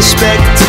respect